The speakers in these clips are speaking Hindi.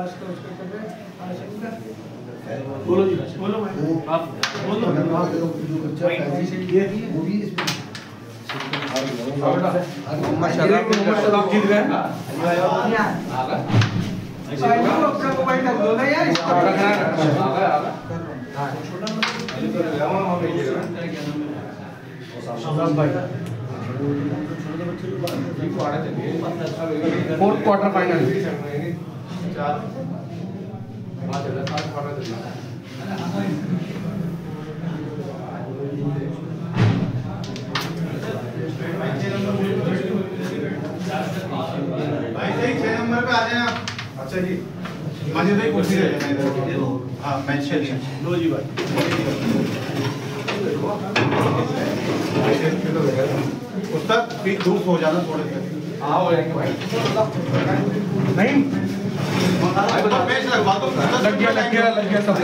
पास का उसका कर रहे हैं बोलो जी बोलो भाई। आप बोलो। ये वो भी जीत गए अपना मोबाइल रख दो ना यार इसको शहजाद भाई फोर्थ क्वार्टर फाइनल भाई सही छह नंबर पे आ जाए आप अच्छा जी। माजी भाई कुर्सी ले लेना इधर। हाँ चल लो जी भाई। उस्ताद फिर दूर हो जाना थोड़े से। हाँ हो जाएँगे भाई। नहीं लग गया लग गया लग गया सब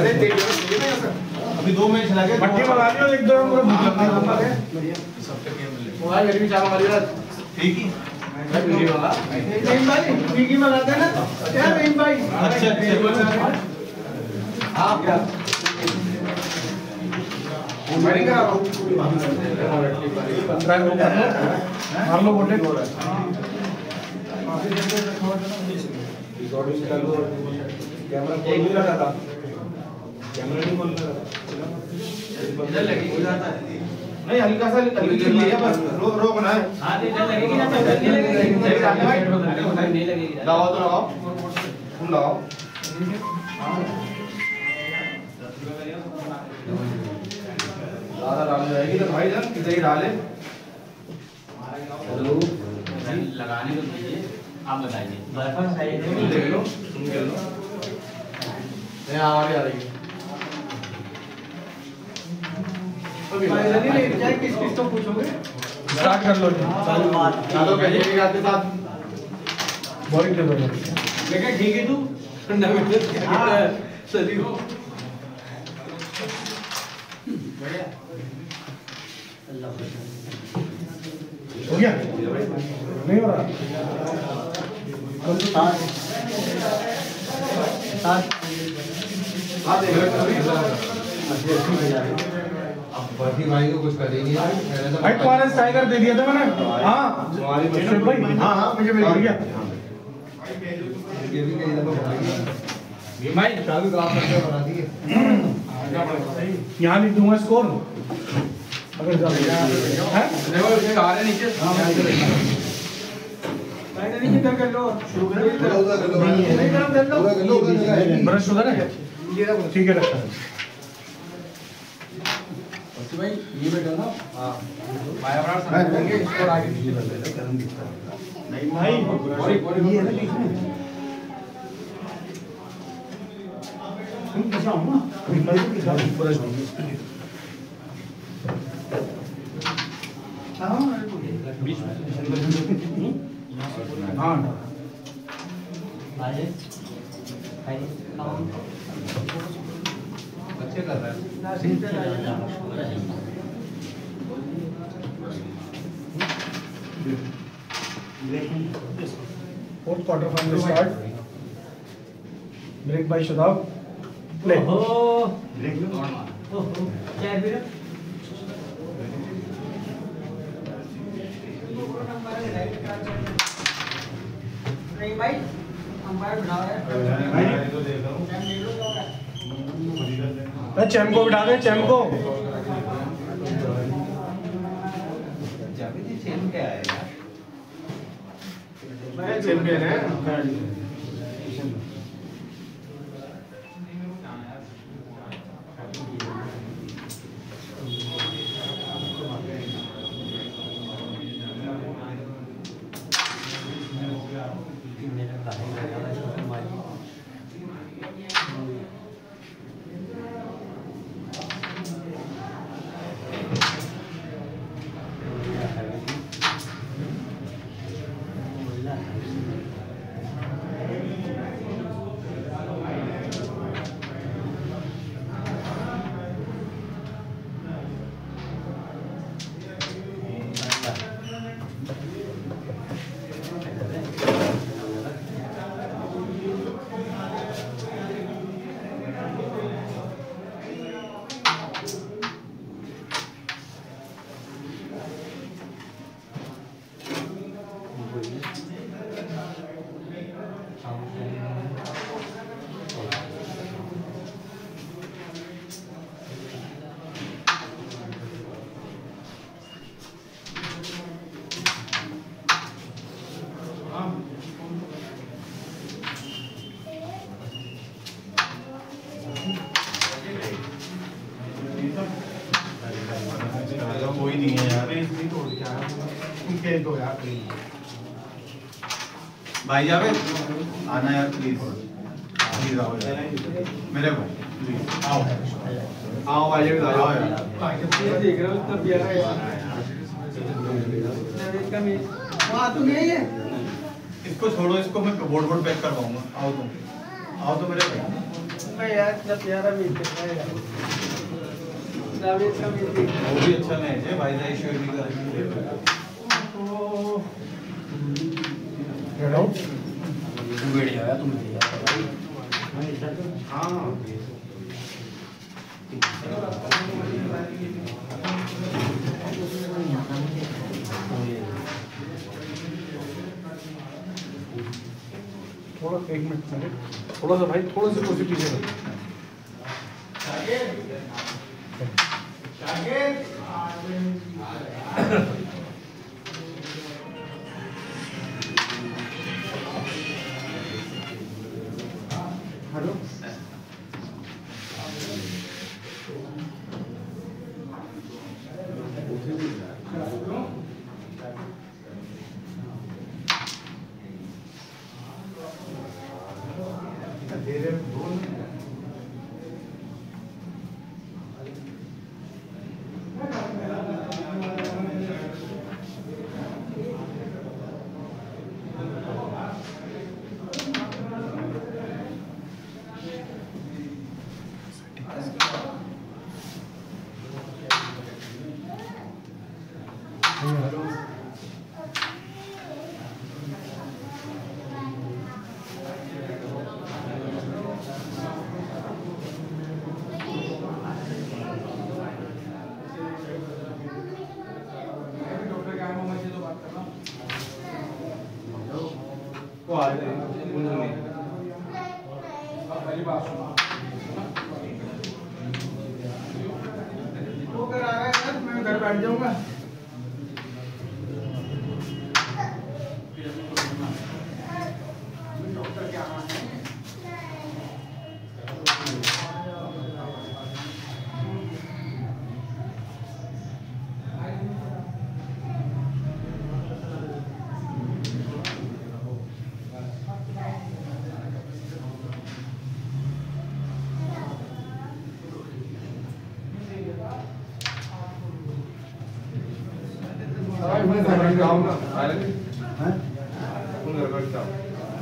अभी दो मैच लगे मट्टी मंगा लियो एक दो मुझे भूख है। मोबाइल मेरी भी चालू मारी यार ठीक ही। हैं अच्छा अच्छा। क्या पंद्रह को कर लो मार लो बोटे कैमरा खोल नहीं रहा था कैमरा नहीं खोल रहा नहीं हल्का सा लिया बस. रो रोकना है लगाओ तो लगाओ तुम लगाओ ज़्यादा डाल जाएगी तो भाई जान किधर ही डाले लगाने को दीजिए आप बताइए। तुम देख लो तुम खेल लो। नहीं आ रही है। भाई जल्दी ले जाए किस किस को पूछोगे? स्टार्ट कर लो। चलो आपके साथ। बॉलिंग दे दो लेकिन ठीक है तू? ठंडा में सदी हो। हो? गया? नहीं हो रहा। हाँ देख भाई को कुछ करेंगे मैंने भाई तुम्हारे टाइगर दे दिया था मैंने। हाँ। भाई हाँ हाँ मुझे मिल गया। तो यहाँ लिख दूँगा स्कोर अगर ज़्यादा है देखो इसके आ रहे नीचे। ब्रश उधर है ठीक है रखा भाई ये बेटा ना माया ब्रांड समझेंगे इसको आगे नहीं भाई बॉडी बॉडी ये है। ना बीच में तुम पीछे आओ ना मैं तो पीछे आओ ब्रश बीच में हाँ। अच्छे कर रहा है। Fourth quarter final start break by Shadab play नहीं भाई अंपायर बिठा है तो देख रहा हूँ। अरे चैम को बिठा दे चैम को मैं चैंपियन है। भाई जावे आना यार प्लीज़ प्लीज़ आओ मेरे भाई प्लीज़ आओ। आओ भाई जावे आओ यार। देख रहे हो इतना प्यारा है का वहाँ तो नहीं है इसको छोड़ो, इसको मैं बोर्ड बोर्ड पैक करवाऊँगा। आओ तुम। आओ तो मेरे भाई। मैं यार इतना प्यारा रहा है यार का वो भी अच्छा मैच है, भाई जाई शेर भी का बढ़िया है तुम हाँ थोड़ा सा भाई थोड़ा सा पीछे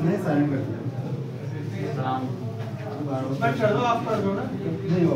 नहीं साइलेंट कर दिया मैं कर दो आप कर दो ना। नहीं हो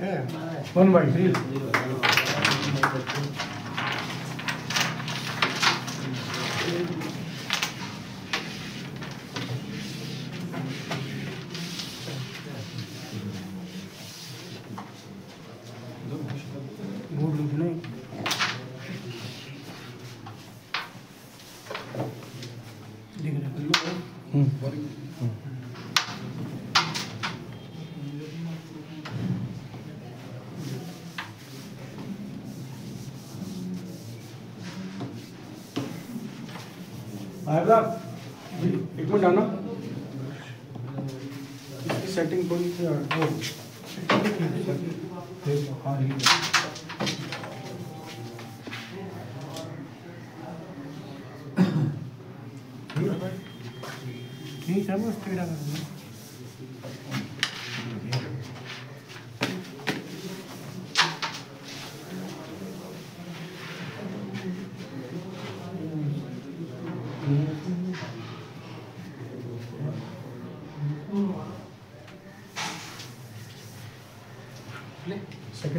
वन one by चार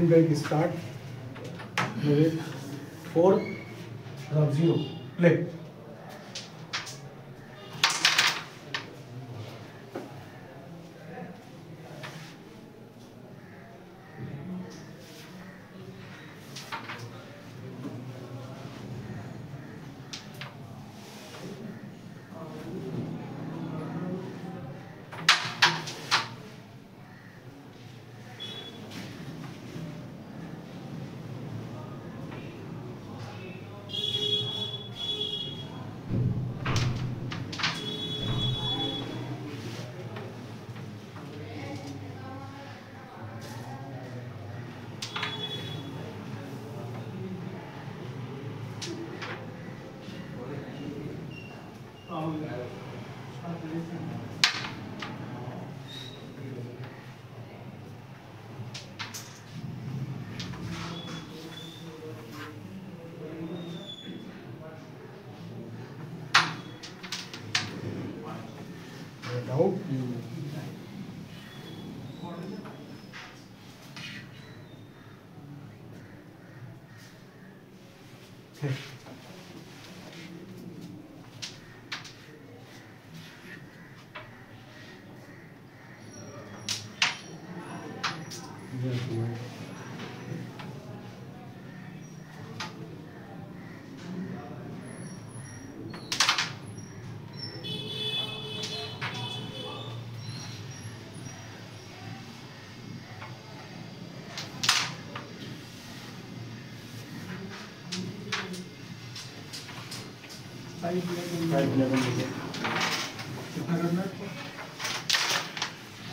bag start four zero play Okay.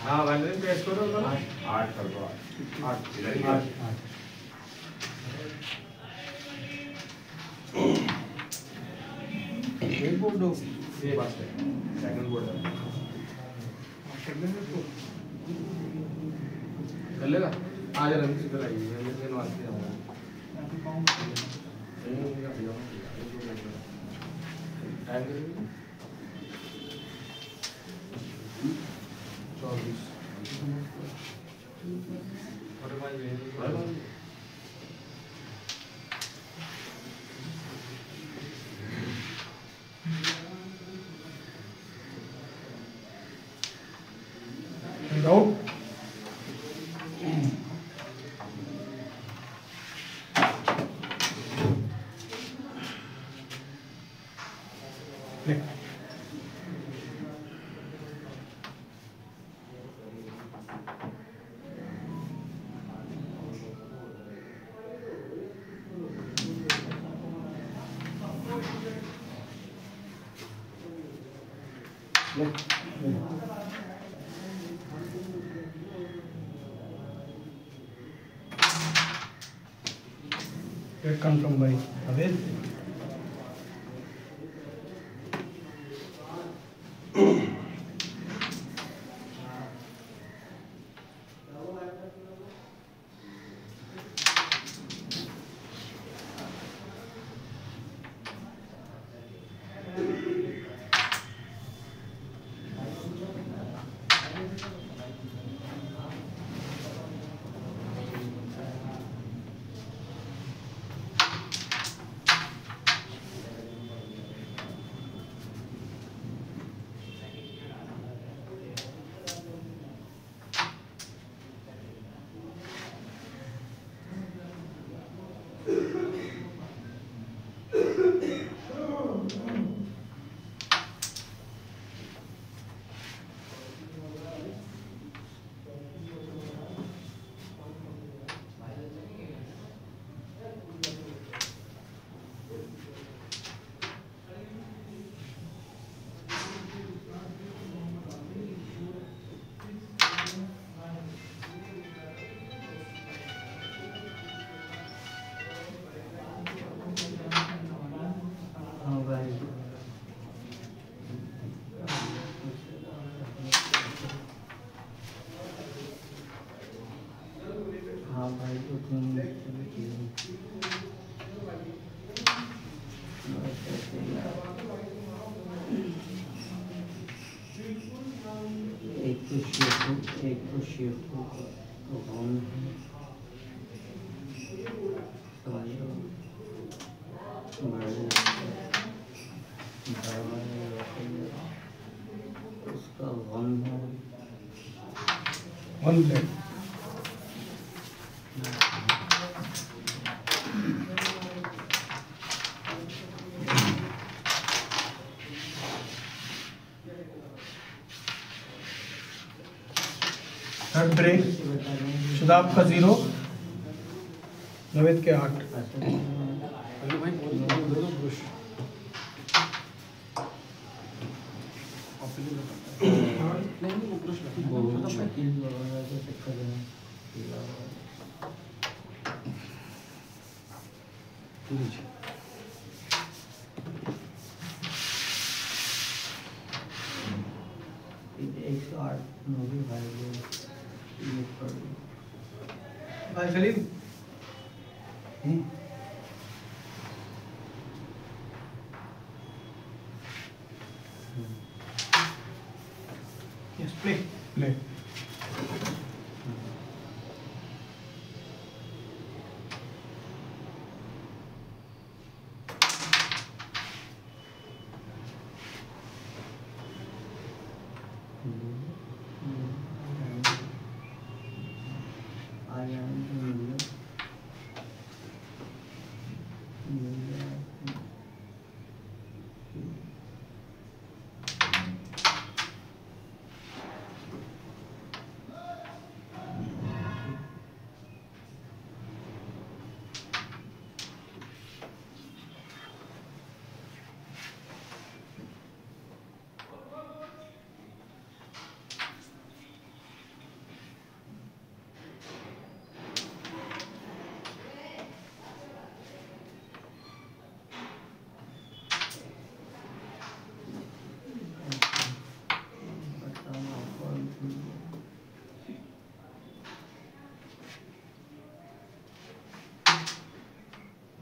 हाँ वैलेंस टेस्ट करो आठ कर दो आठ। आठ। lên lên cái con trong mình prosciutto e prosciutto con tomato, One plate. आपका ज़ीरो नवेद के आठ।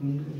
không nữa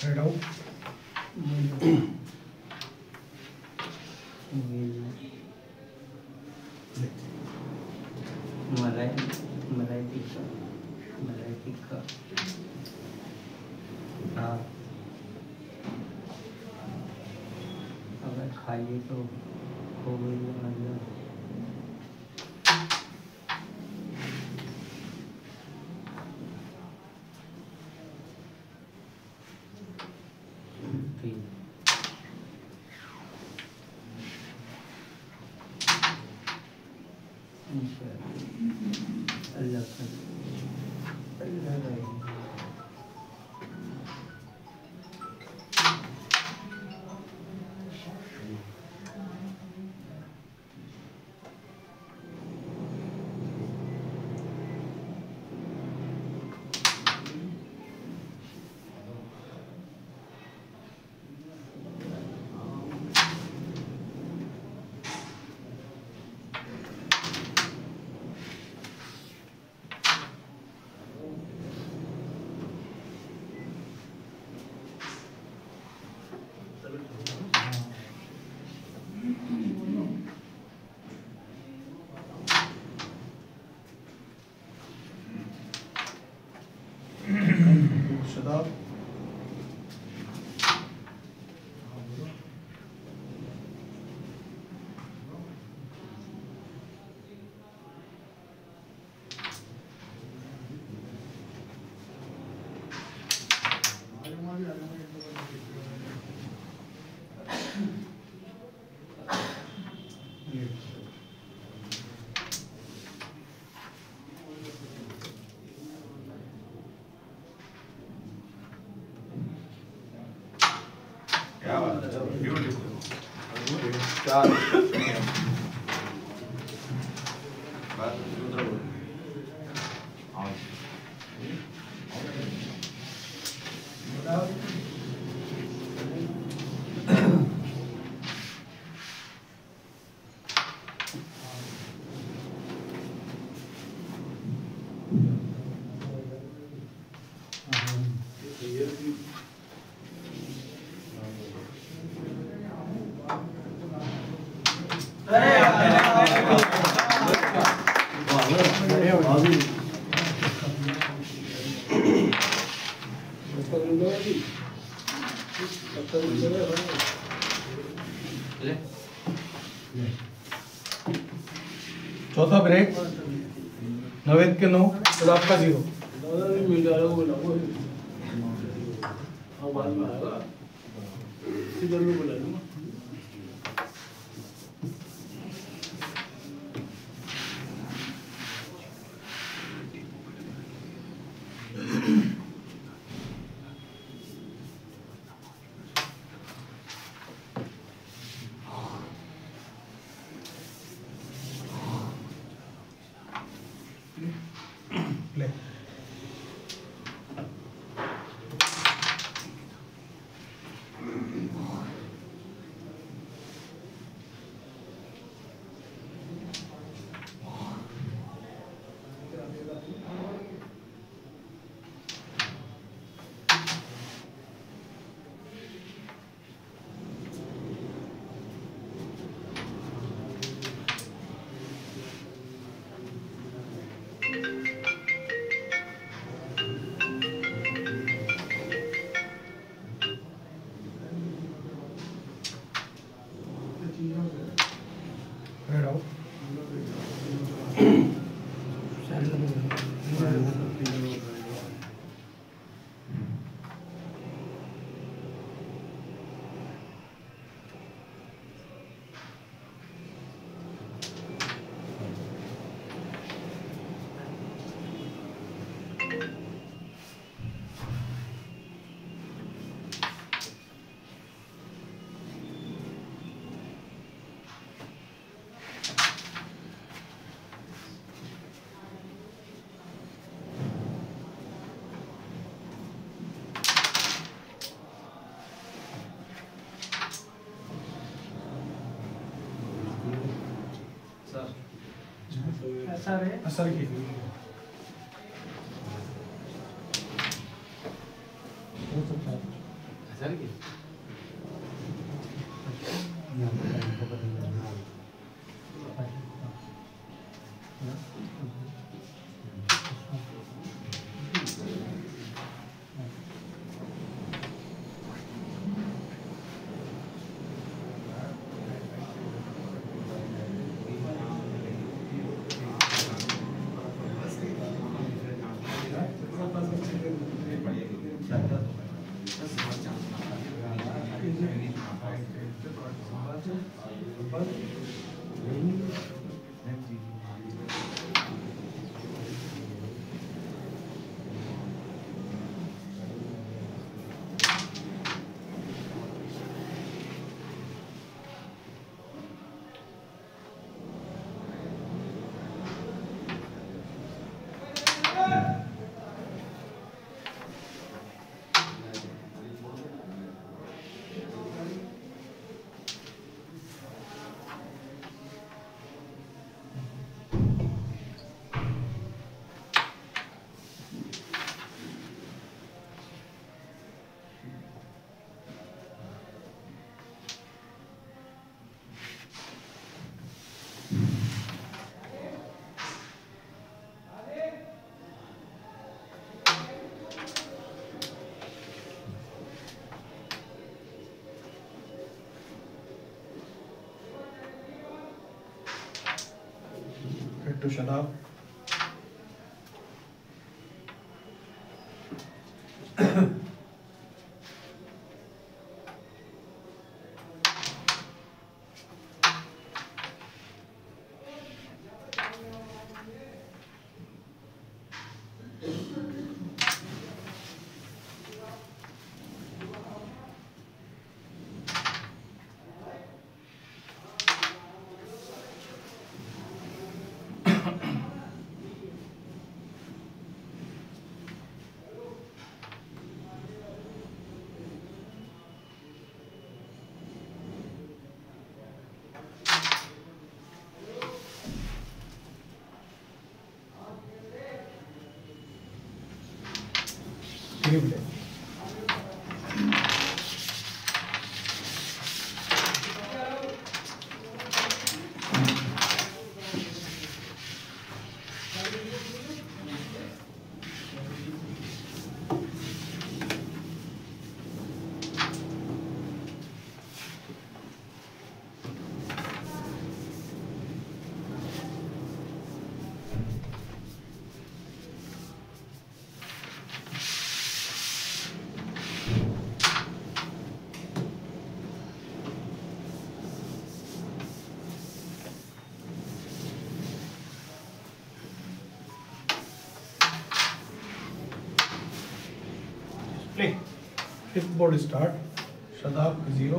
Very dope. 知道 चौथा ऐसा है असर की पर to Shanab horrible. Fifth start Shadab zero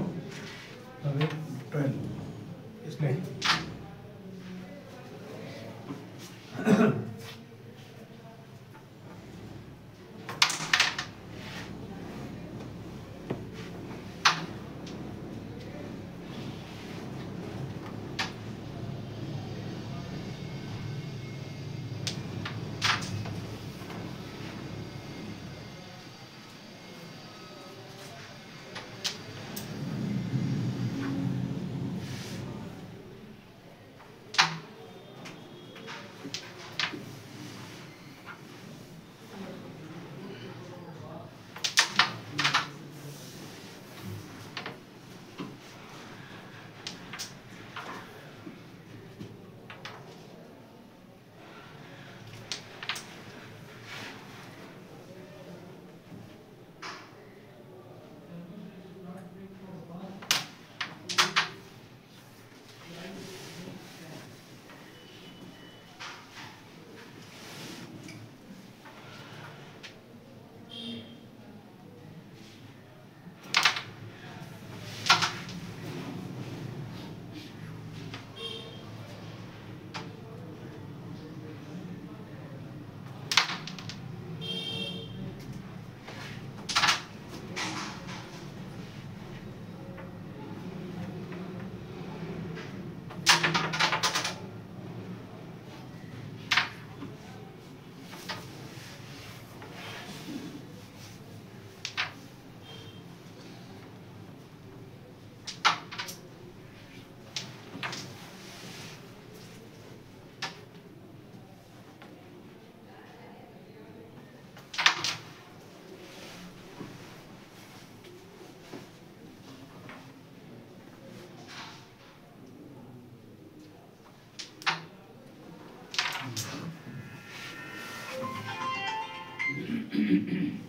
mm-hmm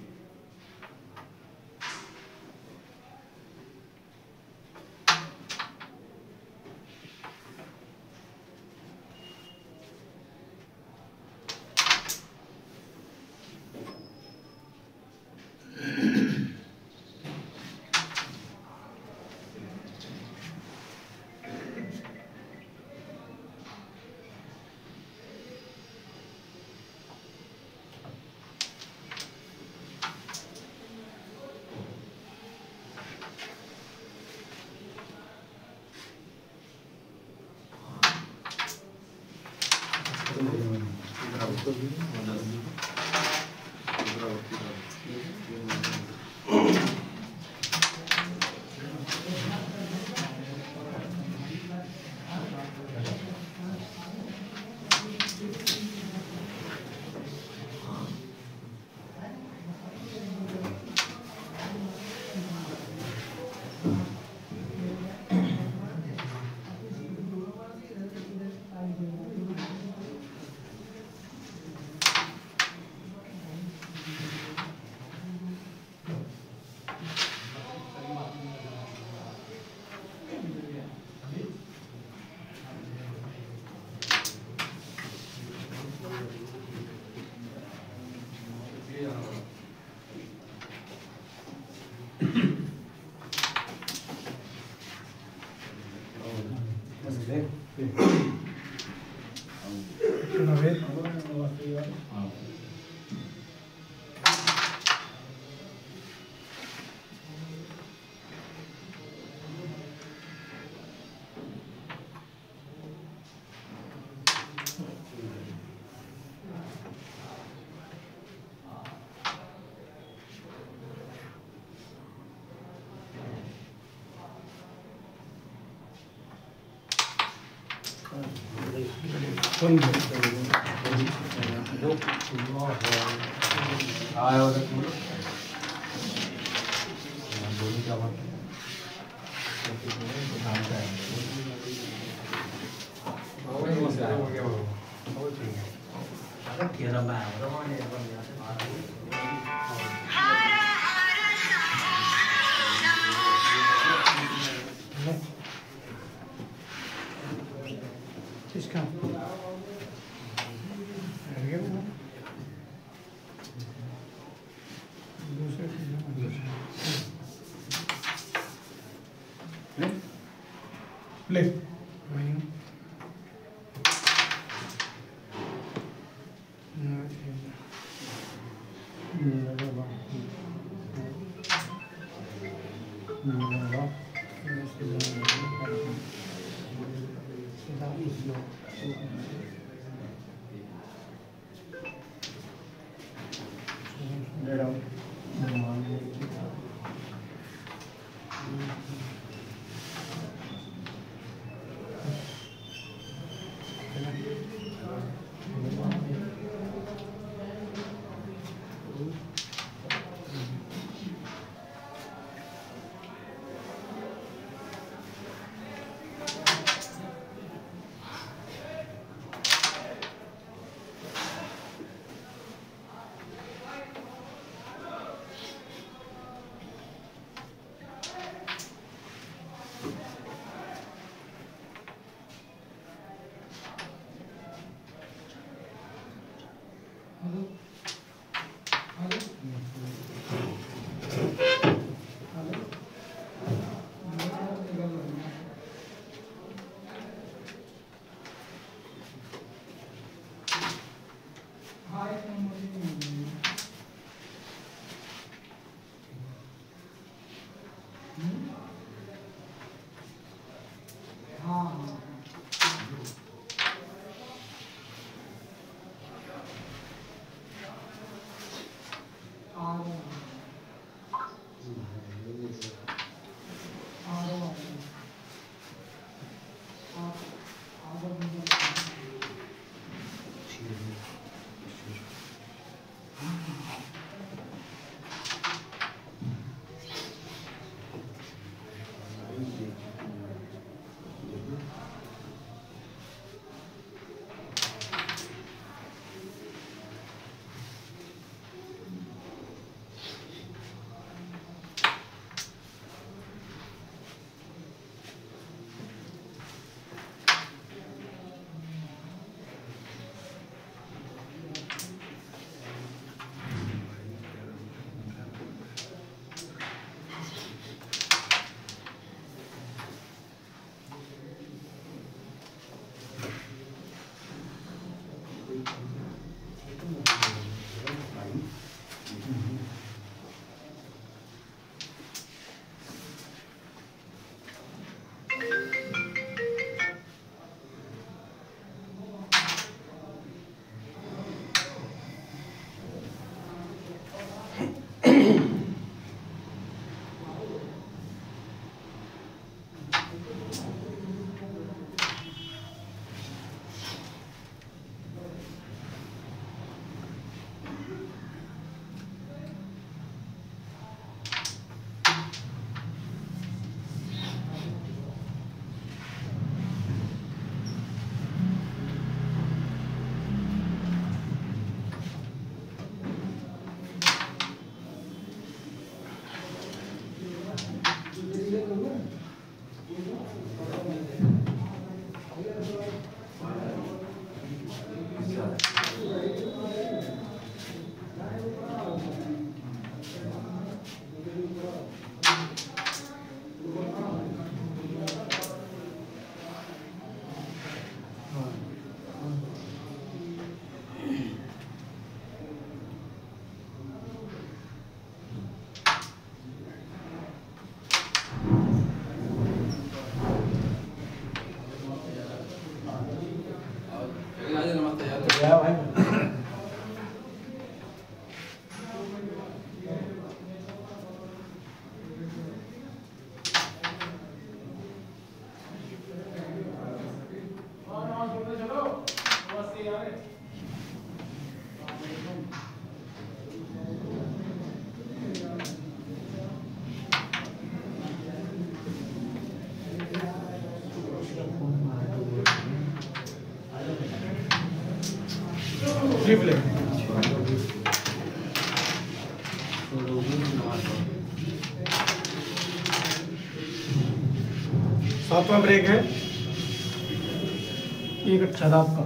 Absolutely. xuân được từ lúc chúng nó rồi ai ở đây cũng bốn cho bạn Hãy subscribe cho kênh Ghiền Mì Gõ Để không bỏ lỡ những video hấp dẫn ले सातवां ब्रेक है। एक अच्छा आपका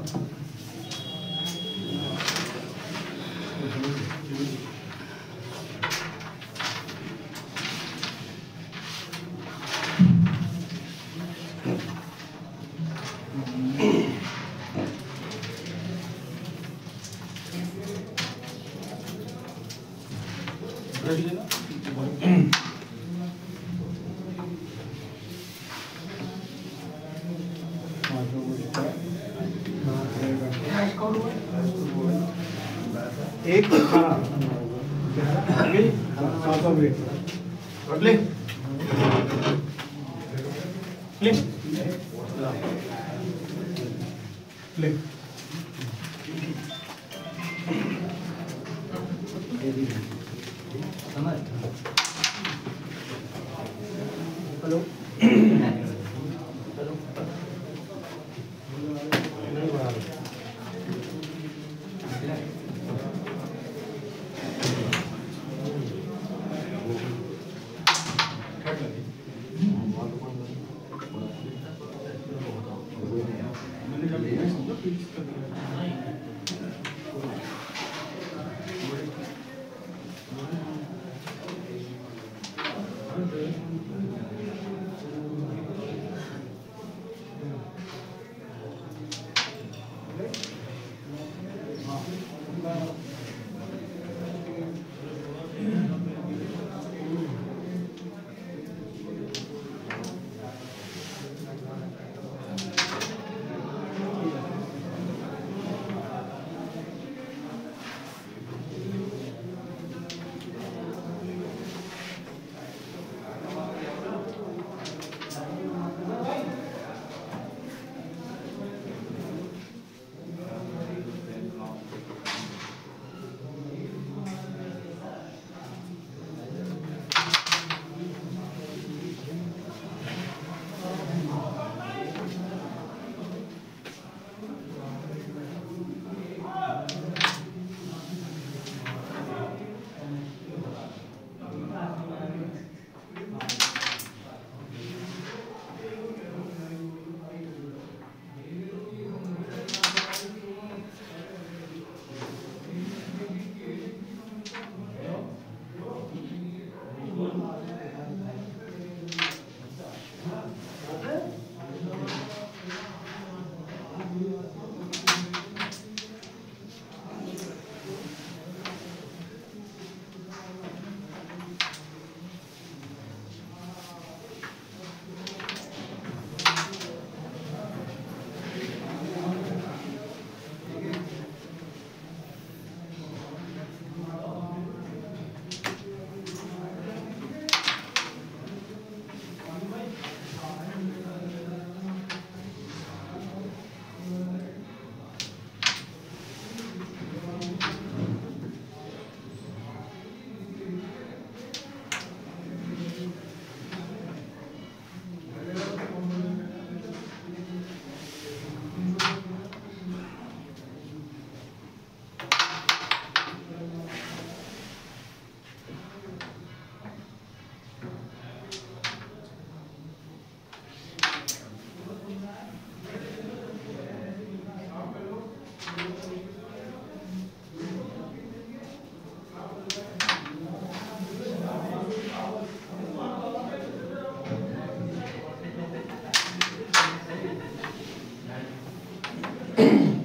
Mm-hmm.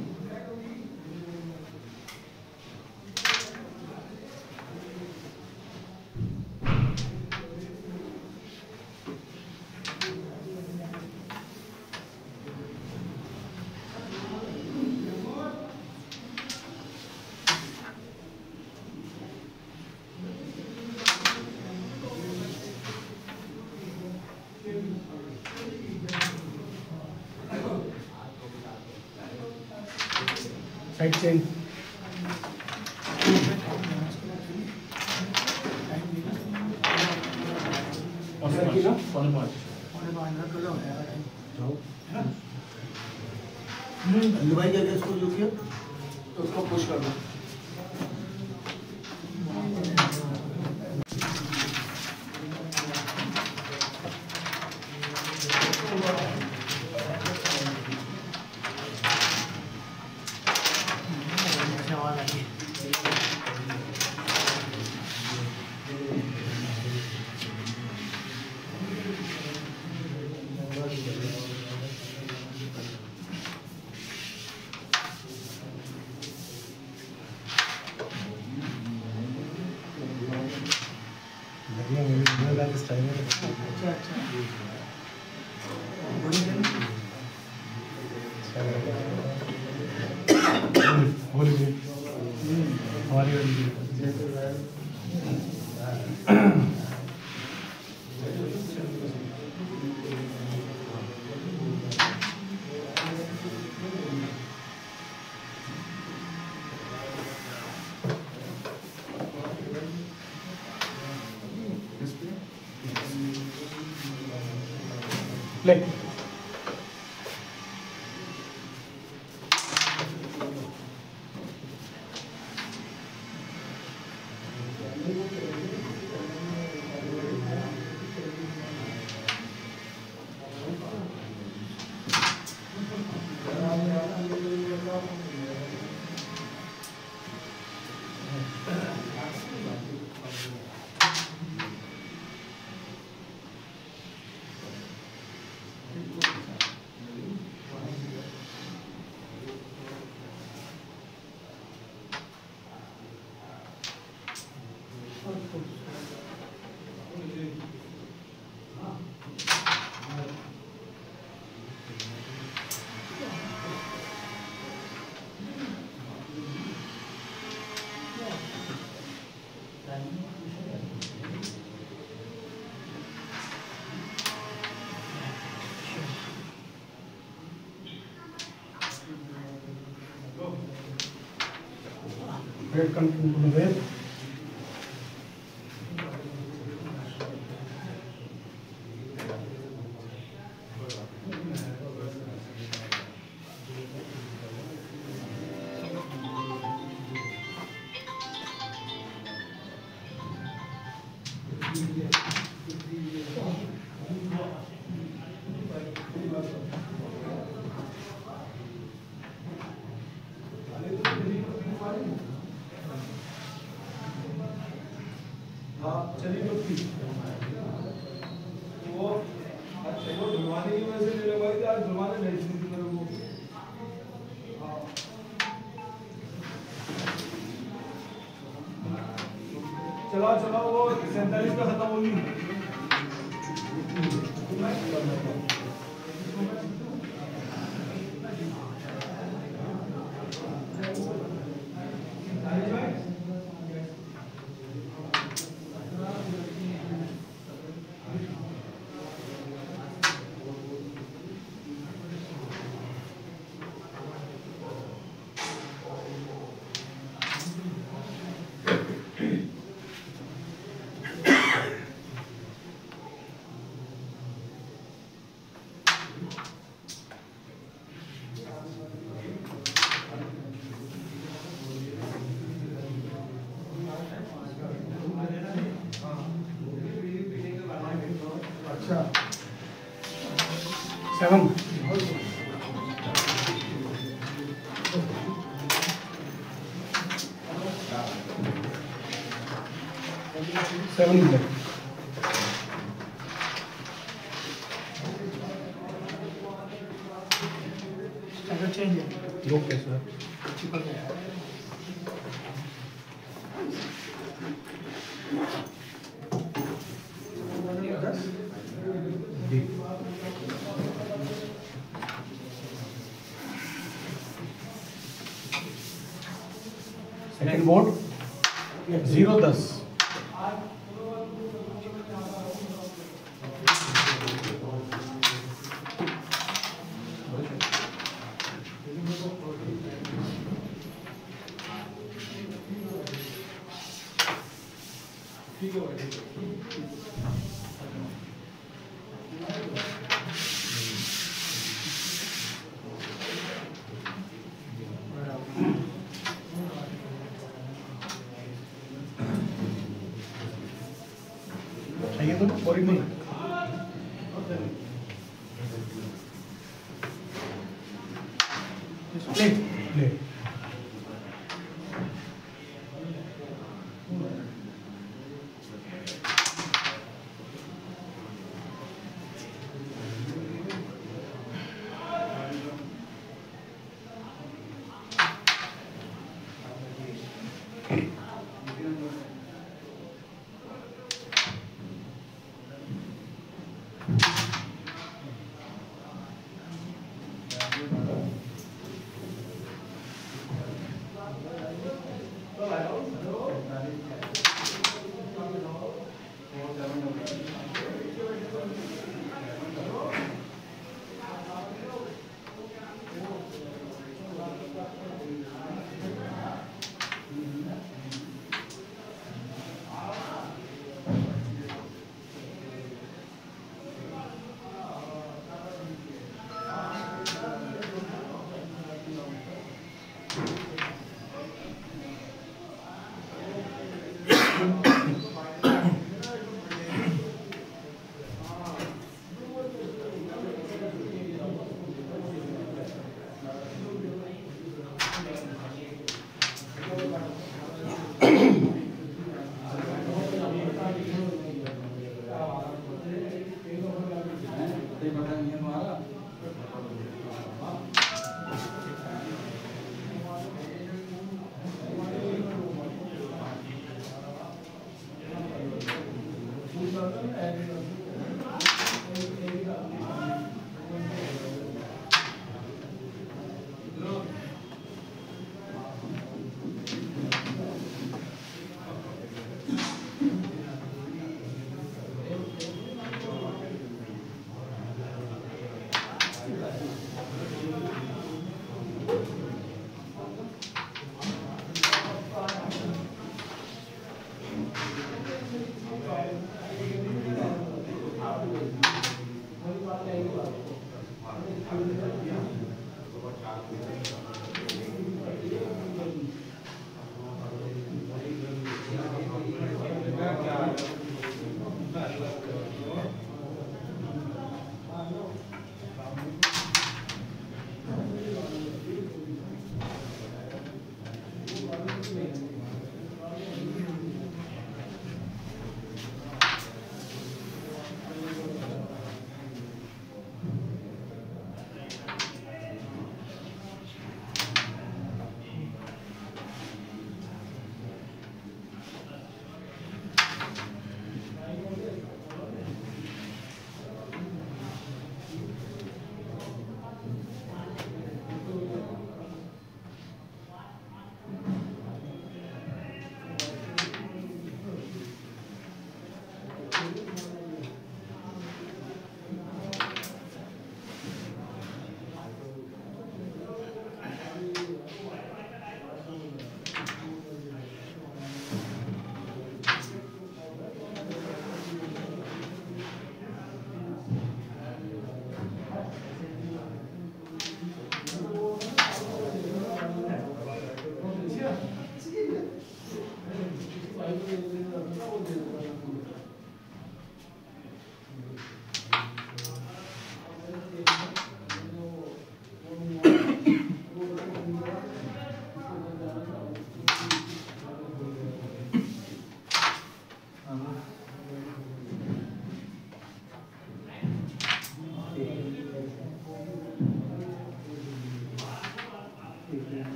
Side change Great country to the सैंतालीस का सेवन मिले okay sir ji. Second board zero दस।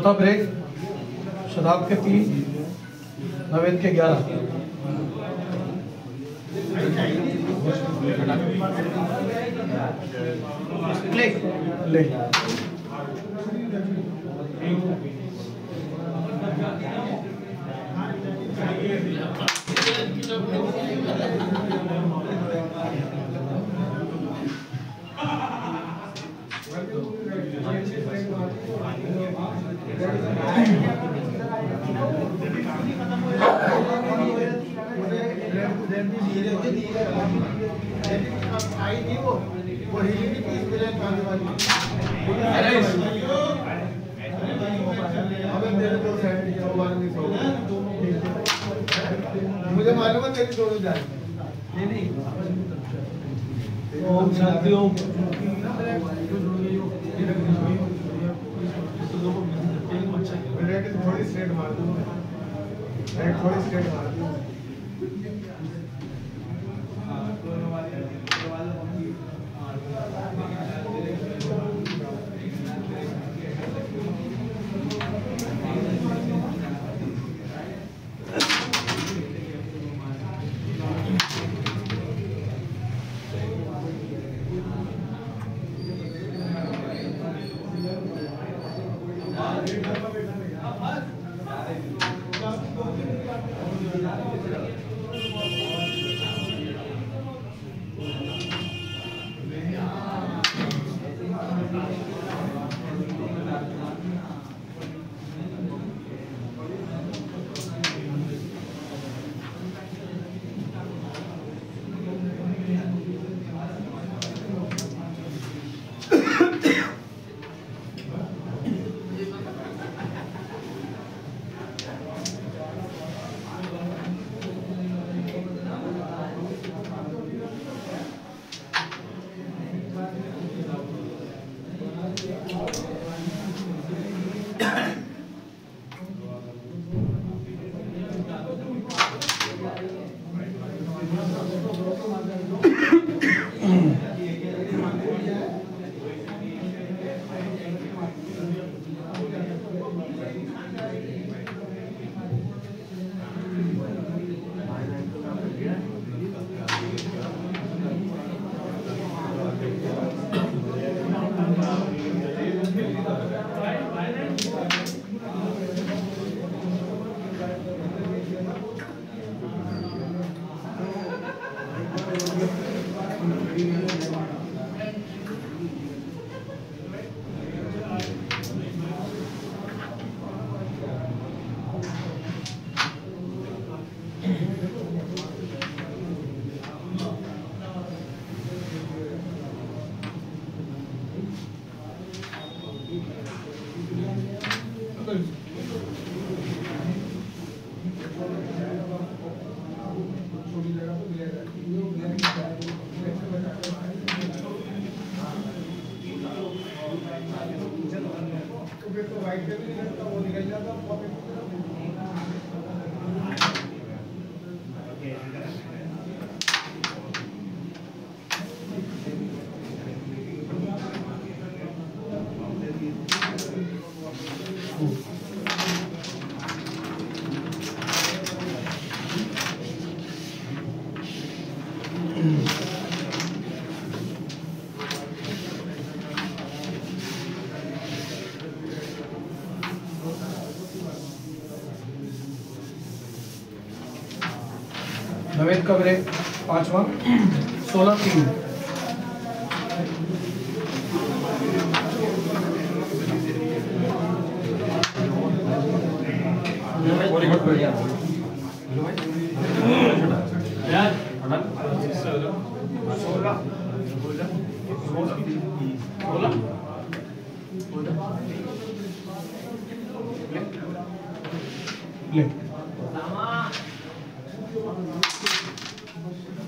चौथा ब्रेक शदाब के तीन नवेद के ग्यारह। ले मुझे मालूम है तेरी दोनों जाए थोड़ी स्ट्रेट मार दूँ थोड़ी स्ट्रेट मार दूँ नवेद का पांचवा सोलह तीन। ले। Thank you.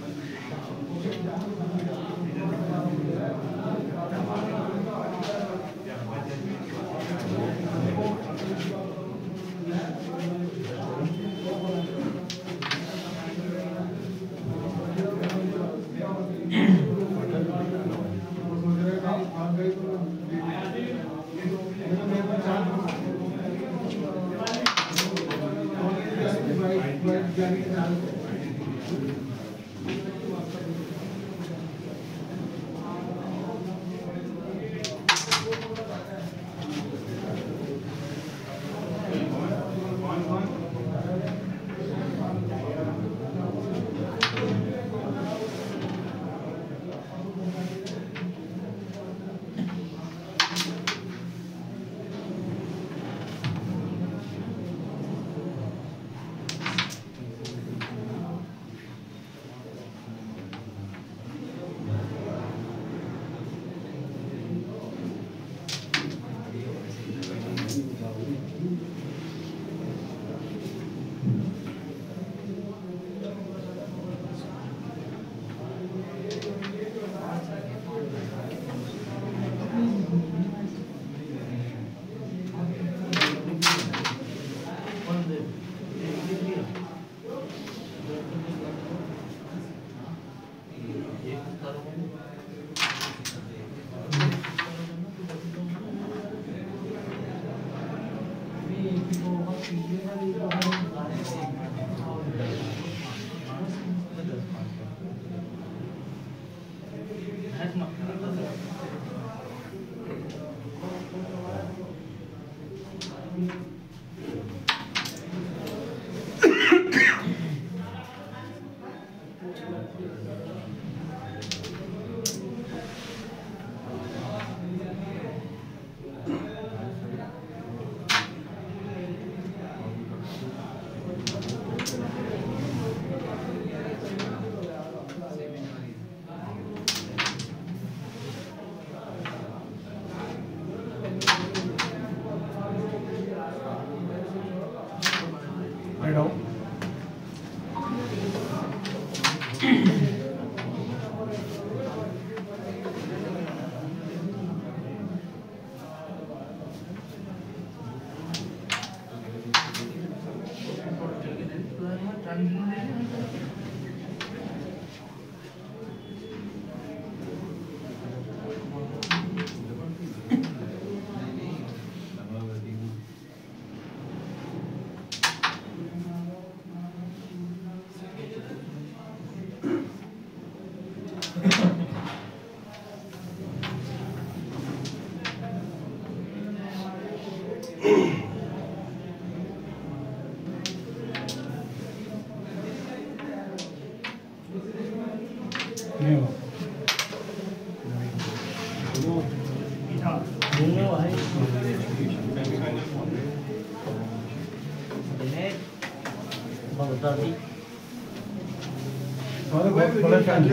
我也感觉。